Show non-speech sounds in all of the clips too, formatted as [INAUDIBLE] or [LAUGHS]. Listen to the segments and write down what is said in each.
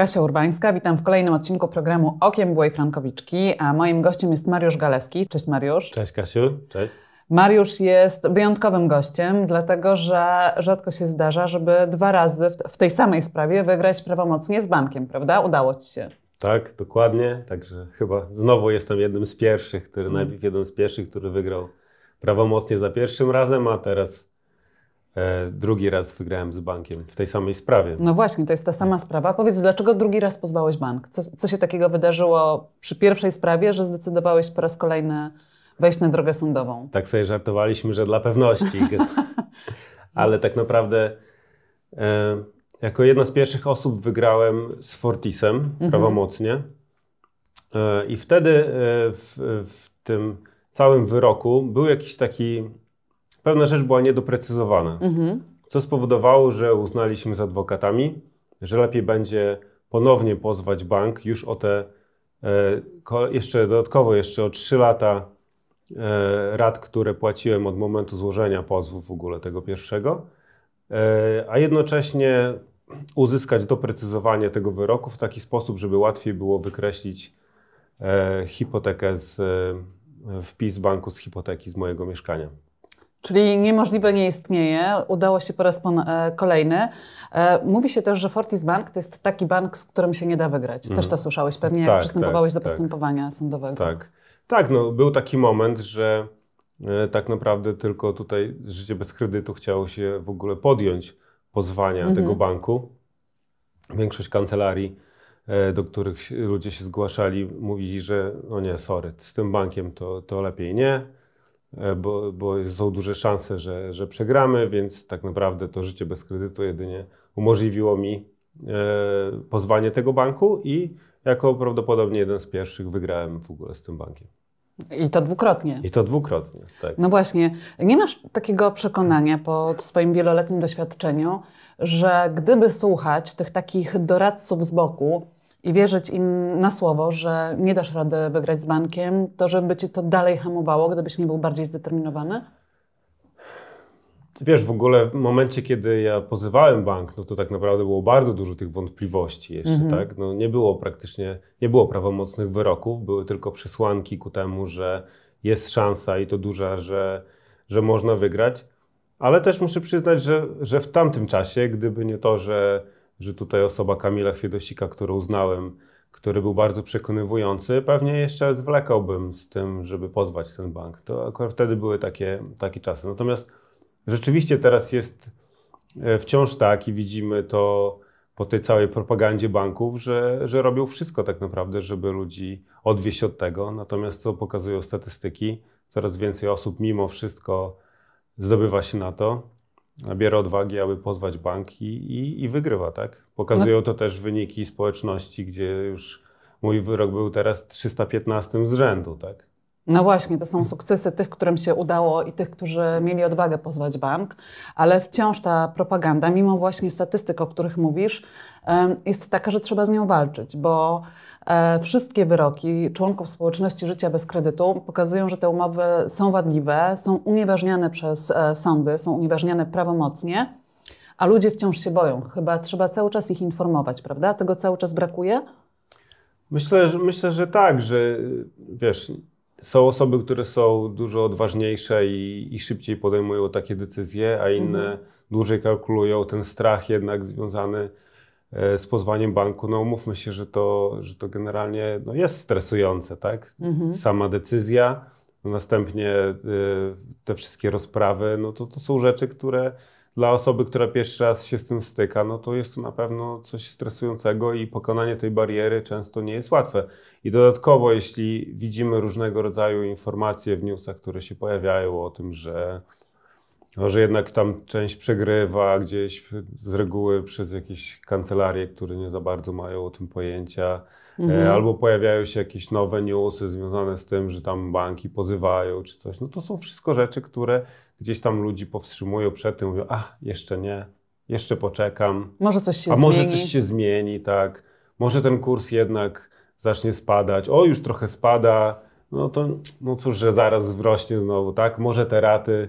Kasia Urbańska, witam w kolejnym odcinku programu Okiem Byłej Frankowiczki, a moim gościem jest Mariusz Galeski. Cześć Mariusz. Cześć Kasiu, cześć. Mariusz jest wyjątkowym gościem, dlatego że rzadko się zdarza, żeby dwa razy w tej samej sprawie wygrać prawomocnie z bankiem, prawda? Udało Ci się. Tak, dokładnie. Także chyba znowu jestem jednym z pierwszych, który mm. najpierw jeden z pierwszych, który wygrał prawomocnie za pierwszym razem, a teraz drugi raz wygrałem z bankiem w tej samej sprawie. No właśnie, to jest ta sama sprawa. Powiedz, dlaczego drugi raz pozwałeś bank? Co, co się takiego wydarzyło przy pierwszej sprawie, że zdecydowałeś po raz kolejny wejść na drogę sądową? Tak sobie żartowaliśmy, że dla pewności. [LAUGHS] Ale tak naprawdę e, jako jedna z pierwszych osób wygrałem z Fortisem mhm. prawomocnie. E, I wtedy e, w, w tym całym wyroku był jakiś taki, pewna rzecz była niedoprecyzowana, mhm. co spowodowało, że uznaliśmy z adwokatami, że lepiej będzie ponownie pozwać bank już o te, e, jeszcze dodatkowo jeszcze o 3 lata rat, które płaciłem od momentu złożenia pozwu w ogóle tego pierwszego, a jednocześnie uzyskać doprecyzowanie tego wyroku w taki sposób, żeby łatwiej było wykreślić hipotekę z wpis banku z hipoteki z mojego mieszkania. Czyli niemożliwe nie istnieje. Udało się po raz e, kolejny. E, mówi się też, że Fortis Bank to jest taki bank, z którym się nie da wygrać. Też to słyszałeś pewnie, jak tak, przystępowałeś tak, do postępowania tak. sądowego. Tak, tak no, był taki moment, że e, tak naprawdę tylko tutaj życie bez kredytu chciało się w ogóle podjąć pozwania mhm. tego banku. Większość kancelarii do których ludzie się zgłaszali, mówili, że no nie, sorry, z tym bankiem to, to lepiej nie, bo, bo są duże szanse, że, że przegramy, więc tak naprawdę to życie bez kredytu jedynie umożliwiło mi e, pozwanie tego banku i jako prawdopodobnie jeden z pierwszych wygrałem w ogóle z tym bankiem. I to dwukrotnie. I to dwukrotnie, tak. No właśnie. Nie masz takiego przekonania po swoim wieloletnim doświadczeniu, że gdyby słuchać tych takich doradców z boku, i wierzyć im na słowo, że nie dasz rady wygrać z bankiem, to żeby cię to dalej hamowało, gdybyś nie był bardziej zdeterminowany? Wiesz, w ogóle w momencie, kiedy ja pozywałem bank, no to tak naprawdę było bardzo dużo tych wątpliwości jeszcze, -hmm. tak? No nie było praktycznie, nie było prawomocnych wyroków, były tylko przesłanki ku temu, że jest szansa i to duża, że, że można wygrać. Ale też muszę przyznać, że, że w tamtym czasie, gdyby nie to, że że tutaj osoba Kamila Chwiedosika, którą znałem, który był bardzo przekonywujący, pewnie jeszcze zwlekałbym z tym, żeby pozwać ten bank. To akurat wtedy były takie, takie czasy. Natomiast rzeczywiście teraz jest e, wciąż tak i widzimy to po tej całej propagandzie banków, że, że robią wszystko tak naprawdę, żeby ludzi odwieść od tego. Natomiast co pokazują statystyki, coraz więcej osób mimo wszystko zdobywa się na to nabiera odwagi, aby pozwać bank i, i, i wygrywa, tak? Pokazują no. to też wyniki społeczności, gdzie już mój wyrok był teraz 315 z rzędu, tak? No właśnie, to są sukcesy tych, którym się udało i tych, którzy mieli odwagę pozwać bank, ale wciąż ta propaganda, mimo właśnie statystyk, o których mówisz, jest taka, że trzeba z nią walczyć, bo e, wszystkie wyroki członków społeczności życia bez kredytu pokazują, że te umowy są wadliwe, są unieważniane przez e, sądy, są unieważniane prawomocnie, a ludzie wciąż się boją. Chyba trzeba cały czas ich informować, prawda? Tego cały czas brakuje? Myślę, że, myślę, że tak, że wiesz, są osoby, które są dużo odważniejsze i, i szybciej podejmują takie decyzje, a inne mhm. dłużej kalkulują ten strach jednak związany e, z pozwaniem banku. No umówmy się, że to, że to generalnie no, jest stresujące, tak? Mhm. Sama decyzja, następnie y, te wszystkie rozprawy, no to, to są rzeczy, które dla osoby, która pierwszy raz się z tym styka, no to jest to na pewno coś stresującego i pokonanie tej bariery często nie jest łatwe. I dodatkowo, jeśli widzimy różnego rodzaju informacje w newsach, które się pojawiają o tym, że, no, że jednak tam część przegrywa gdzieś z reguły przez jakieś kancelarie, które nie za bardzo mają o tym pojęcia, e, mhm. albo pojawiają się jakieś nowe newsy związane z tym, że tam banki pozywają czy coś, no to są wszystko rzeczy, które gdzieś tam ludzi powstrzymują przed tym, mówią, a jeszcze nie, jeszcze poczekam. Może coś się a zmieni. może coś się zmieni, tak. Może ten kurs jednak zacznie spadać. O, już trochę spada. No to, no cóż, że zaraz wzrośnie znowu, tak? Może te raty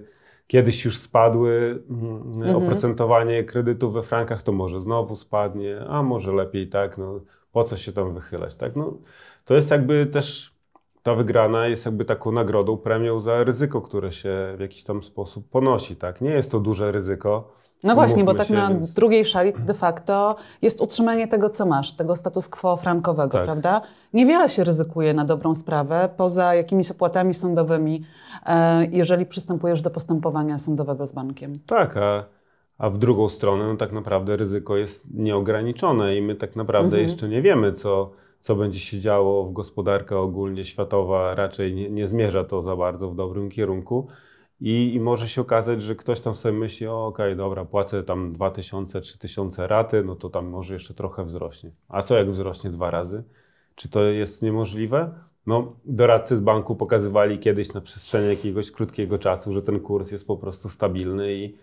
kiedyś już spadły mhm. oprocentowanie kredytów we frankach, to może znowu spadnie, a może lepiej tak, no po co się tam wychylać, tak? No, to jest jakby też ta wygrana jest jakby taką nagrodą, premią za ryzyko, które się w jakiś tam sposób ponosi, tak? Nie jest to duże ryzyko. No właśnie, bo tak się, na więc... drugiej szali de facto jest utrzymanie tego, co masz, tego status quo frankowego, tak. prawda? Niewiele się ryzykuje na dobrą sprawę, poza jakimiś opłatami sądowymi, e, jeżeli przystępujesz do postępowania sądowego z bankiem. Tak, a, a w drugą stronę no tak naprawdę ryzyko jest nieograniczone i my tak naprawdę mhm. jeszcze nie wiemy, co co będzie się działo w gospodarce ogólnie światowa, raczej nie, nie zmierza to za bardzo w dobrym kierunku. I, I, może się okazać, że ktoś tam sobie myśli, okej, okay, dobra, płacę tam 2000, 3000 raty, no to tam może jeszcze trochę wzrośnie. A co jak wzrośnie dwa razy? Czy to jest niemożliwe? No, doradcy z banku pokazywali kiedyś na przestrzeni jakiegoś krótkiego czasu, że ten kurs jest po prostu stabilny i,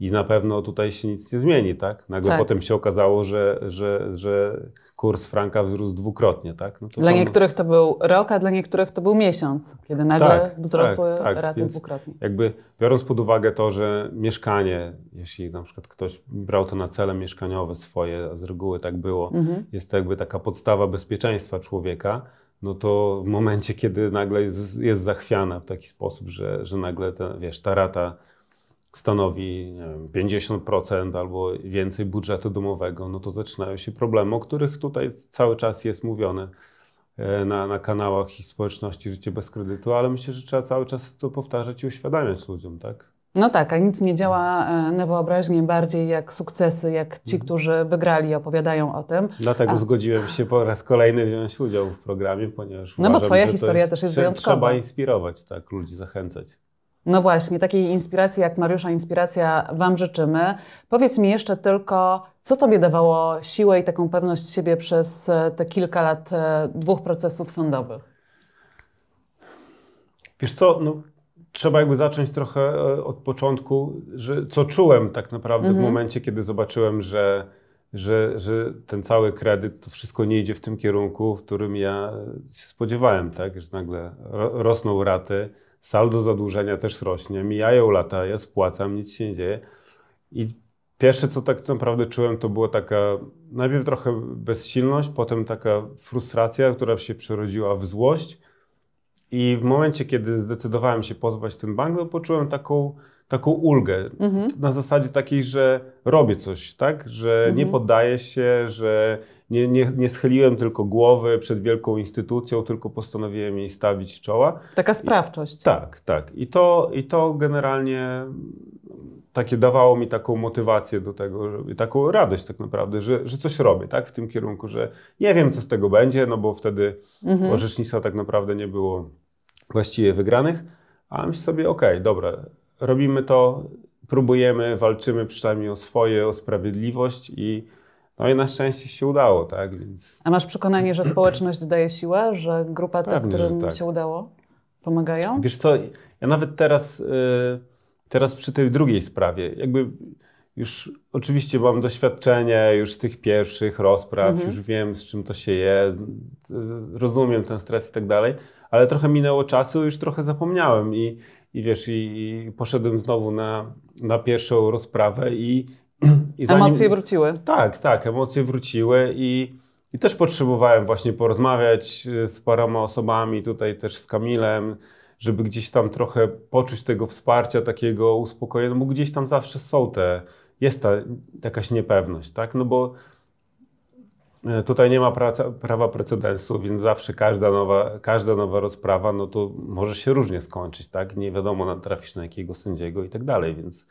i na pewno tutaj się nic nie zmieni, tak? Nagle tak. potem się okazało, że, że, że kurs franka wzrósł dwukrotnie, tak? No dla niektórych to był rok, a dla niektórych to był miesiąc, kiedy nagle tak, wzrosły tak, tak. raty Więc dwukrotnie. Jakby biorąc pod uwagę to, że mieszkanie, jeśli na przykład ktoś brał to na cele mieszkaniowe swoje, a z reguły tak było, mhm. jest to jakby taka podstawa bezpieczeństwa człowieka, no to w momencie, kiedy nagle jest, jest zachwiana w taki sposób, że, że nagle ta, wiesz, ta rata stanowi wiem, 50% albo więcej budżetu domowego, no to zaczynają się problemy, o których tutaj cały czas jest mówione e, na, na kanałach i społeczności Życie bez kredytu, ale myślę, że trzeba cały czas to powtarzać i uświadamiać ludziom, tak? No tak, a nic nie działa e, na wyobraźnię bardziej jak sukcesy, jak ci, mhm. którzy wygrali, opowiadają o tym. Dlatego a... zgodziłem się po raz kolejny wziąć udział w programie, ponieważ No uważam, bo twoja historia jest, też jest wyjątkowa. Trzeba inspirować, tak, ludzi zachęcać. No właśnie, takiej inspiracji jak Mariusza Inspiracja Wam życzymy. Powiedz mi jeszcze tylko, co Tobie dawało siłę i taką pewność siebie przez e, te kilka lat e, dwóch procesów sądowych? Wiesz co, no, trzeba jakby zacząć trochę e, od początku, że co czułem tak naprawdę mhm. w momencie, kiedy zobaczyłem, że, że, że ten cały kredyt, to wszystko nie idzie w tym kierunku, w którym ja się spodziewałem, tak? Że nagle rosną raty, saldo zadłużenia też rośnie, mijają lata, ja spłacam, nic się nie dzieje. I pierwsze, co tak naprawdę czułem, to była taka najpierw trochę bezsilność, potem taka frustracja, która się przerodziła w złość. I w momencie, kiedy zdecydowałem się pozwać ten bank, to poczułem taką, taką ulgę. Mhm. Na zasadzie takiej, że robię coś, tak? Że mhm. nie poddaję się, że nie, nie, nie schyliłem tylko głowy przed wielką instytucją, tylko postanowiłem jej stawić czoła. Taka sprawczość. I, tak, tak. I to, I to generalnie takie dawało mi taką motywację do tego, taką radość tak naprawdę, że, że coś robię, tak, w tym kierunku, że nie wiem, co z tego będzie, no bo wtedy mhm. orzecznictwa tak naprawdę nie było właściwie wygranych, a myślę sobie, okej, okay, dobra, robimy to, próbujemy, walczymy przynajmniej o swoje, o sprawiedliwość i no i na szczęście się udało, tak? Więc... A masz przekonanie, że społeczność daje siłę, że grupa ta, którym tak. się udało, pomagają? Wiesz co, ja nawet teraz, y, teraz przy tej drugiej sprawie, jakby już oczywiście mam doświadczenie już z tych pierwszych rozpraw, mhm. już wiem z czym to się je, rozumiem ten stres i tak dalej, ale trochę minęło czasu, już trochę zapomniałem i, i wiesz, i, i poszedłem znowu na, na pierwszą rozprawę i, zanim, emocje wróciły. Tak, tak, emocje wróciły i, i też potrzebowałem właśnie porozmawiać y, z paroma osobami, tutaj też z Kamilem, żeby gdzieś tam trochę poczuć tego wsparcia, takiego uspokojenia, no bo gdzieś tam zawsze są te, jest ta jakaś niepewność, tak, no bo Tutaj nie ma praca, prawa precedensu, więc zawsze każda nowa, każda nowa rozprawa, no to może się różnie skończyć, tak? Nie wiadomo, trafisz na jakiego sędziego i tak dalej, więc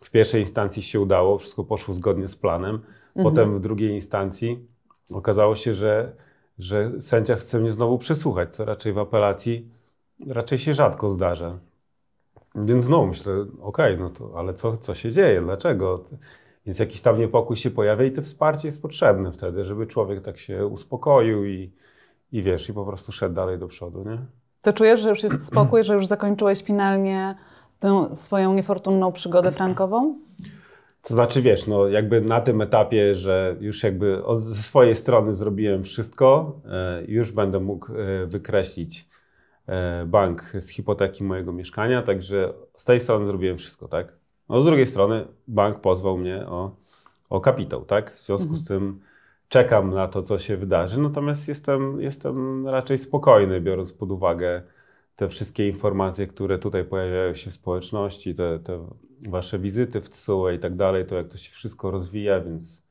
w pierwszej instancji się udało, wszystko poszło zgodnie z planem. Mhm. Potem w drugiej instancji okazało się, że, że sędzia chce mnie znowu przesłuchać, co raczej w apelacji raczej się rzadko zdarza. Więc znowu myślę, okej, okay, no to ale co, co się dzieje, dlaczego? Więc jakiś tam niepokój się pojawia i to wsparcie jest potrzebne wtedy, żeby człowiek tak się uspokoił i, i wiesz, i po prostu szedł dalej do przodu, nie? To czujesz, że już jest spokój, że już zakończyłeś finalnie tę swoją niefortunną przygodę frankową? To znaczy, wiesz, no jakby na tym etapie, że już jakby od, ze swojej strony zrobiłem wszystko, e, już będę mógł e, wykreślić e, bank z hipoteki mojego mieszkania, także z tej strony zrobiłem wszystko, tak? No z drugiej strony bank pozwał mnie o, o kapitał, tak? W związku mhm. z tym czekam na to, co się wydarzy, natomiast jestem, jestem raczej spokojny, biorąc pod uwagę te wszystkie informacje, które tutaj pojawiają się w społeczności, te, te wasze wizyty w TSUE i tak dalej, to jak to się wszystko rozwija, więc,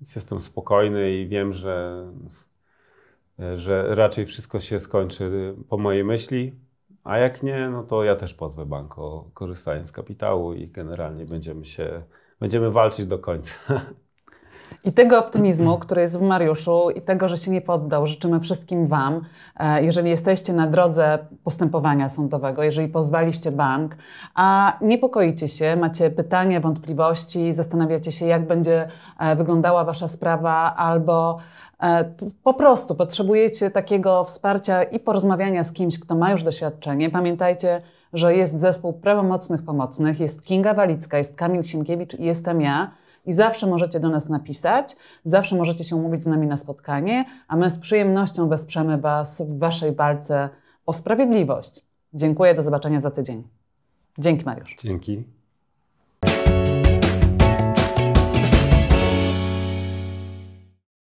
więc jestem spokojny i wiem, że, że raczej wszystko się skończy po mojej myśli, a jak nie, no to ja też pozwę bank o korzystanie z kapitału i generalnie będziemy się, będziemy walczyć do końca. [LAUGHS] I tego optymizmu, który jest w Mariuszu, i tego, że się nie poddał, życzymy wszystkim Wam. E, jeżeli jesteście na drodze postępowania sądowego, jeżeli pozwaliście bank, a niepokoicie się, macie pytania, wątpliwości, zastanawiacie się, jak będzie e, wyglądała Wasza sprawa, albo po prostu potrzebujecie takiego wsparcia i porozmawiania z kimś, kto ma już doświadczenie. Pamiętajcie, że jest zespół prawomocnych pomocnych, jest Kinga Walicka, jest Kamil Sienkiewicz i jestem ja i zawsze możecie do nas napisać, zawsze możecie się umówić z nami na spotkanie, a my z przyjemnością wesprzemy Was w Waszej walce o sprawiedliwość. Dziękuję, do zobaczenia za tydzień. Dzięki Mariusz. Dzięki.